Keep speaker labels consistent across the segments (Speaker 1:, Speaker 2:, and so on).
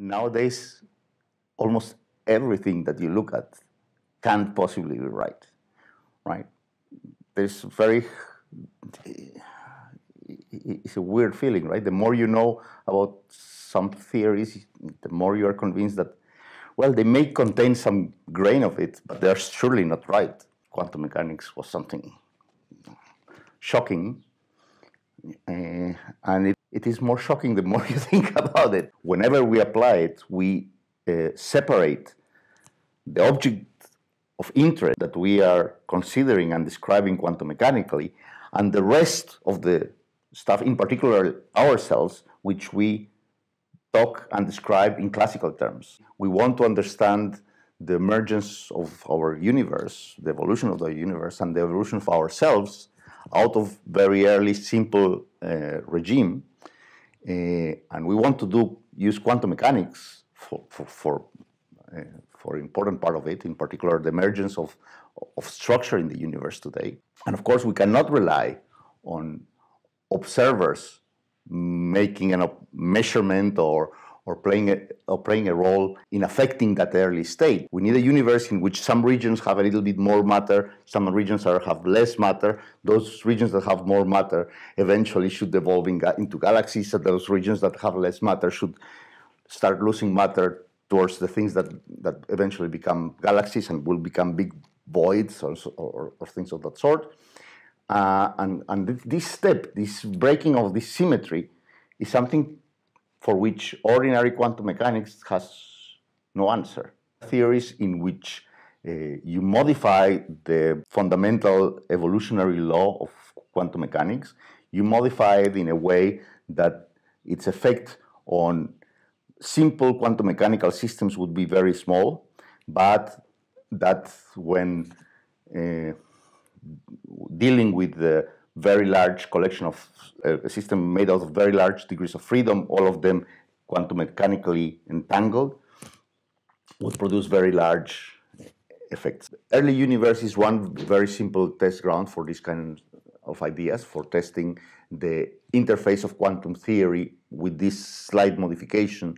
Speaker 1: nowadays almost everything that you look at can't possibly be right, right? There's very, it's a weird feeling, right? The more you know about some theories, the more you are convinced that, well, they may contain some grain of it, but they're surely not right. Quantum mechanics was something shocking, uh, and it, it is more shocking the more you think about it. Whenever we apply it, we uh, separate the object of interest that we are considering and describing quantum mechanically, and the rest of the stuff, in particular ourselves, which we talk and describe in classical terms. We want to understand the emergence of our universe, the evolution of the universe, and the evolution of ourselves out of very early simple uh, regime. Uh, and we want to do use quantum mechanics for, for, for, uh, for important part of it, in particular the emergence of, of structure in the universe today. And of course, we cannot rely on observers making a measurement or, or, playing a, or playing a role in affecting that early state. We need a universe in which some regions have a little bit more matter, some regions are, have less matter. Those regions that have more matter eventually should evolve in, into galaxies, and those regions that have less matter should start losing matter towards the things that, that eventually become galaxies and will become big voids or, or, or things of that sort. Uh, and, and this step, this breaking of this symmetry, is something for which ordinary quantum mechanics has no answer. Theories in which uh, you modify the fundamental evolutionary law of quantum mechanics, you modify it in a way that its effect on simple quantum mechanical systems would be very small, but that when uh, dealing with the very large collection of uh, a system made out of very large degrees of freedom, all of them quantum mechanically entangled, would produce very large effects. Early universe is one very simple test ground for this kind of ideas, for testing the interface of quantum theory with this slight modification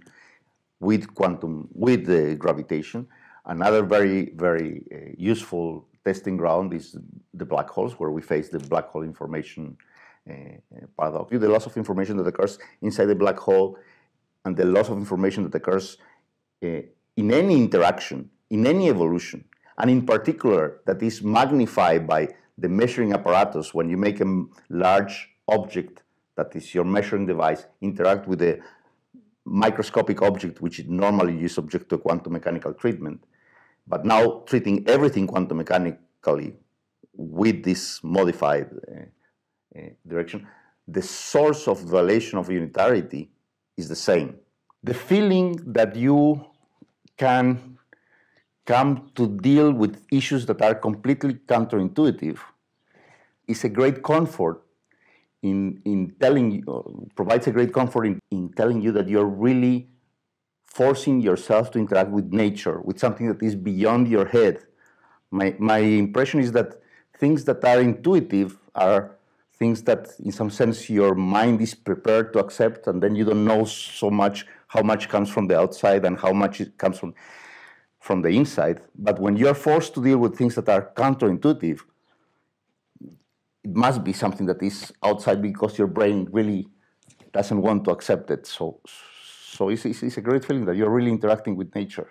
Speaker 1: with quantum, with the gravitation. Another very, very uh, useful testing ground is the black holes, where we face the black hole information uh, paradox. The loss of information that occurs inside the black hole and the loss of information that occurs uh, in any interaction, in any evolution, and in particular that is magnified by the measuring apparatus when you make a large object that is your measuring device interact with a microscopic object which is normally is subject to quantum mechanical treatment but now treating everything quantum mechanically with this modified uh, uh, direction, the source of violation of unitarity is the same. The feeling that you can come to deal with issues that are completely counterintuitive is a great comfort in, in telling you, provides a great comfort in, in telling you that you're really forcing yourself to interact with nature, with something that is beyond your head. My, my impression is that things that are intuitive are things that, in some sense, your mind is prepared to accept, and then you don't know so much how much comes from the outside and how much it comes from, from the inside. But when you're forced to deal with things that are counterintuitive, it must be something that is outside because your brain really doesn't want to accept it. So, so it's, it's, it's a great feeling that you're really interacting with nature.